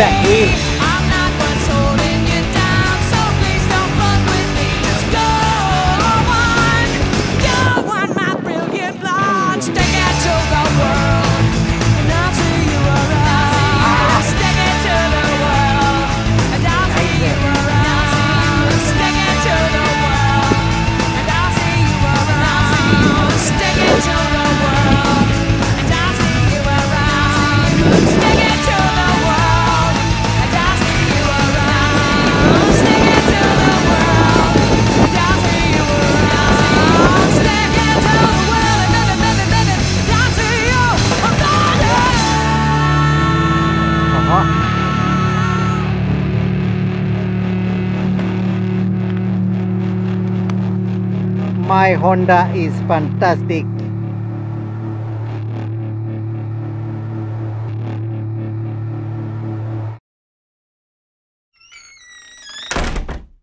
That in. my Honda is fantastic.